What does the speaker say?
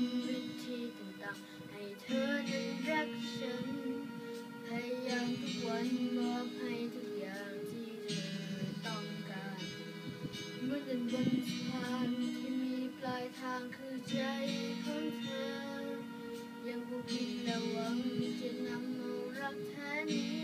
ำวิธีต่างๆให้เธอนั้นรักฉัน พยายามทุกวันมอบให้ทุกอย่างที่เธอต้องการเมื่อเดินบนสะพานที่มีปลายทางคือใจของเธอ ยังคงคิดและหวังจะนำเอารักแท้นี้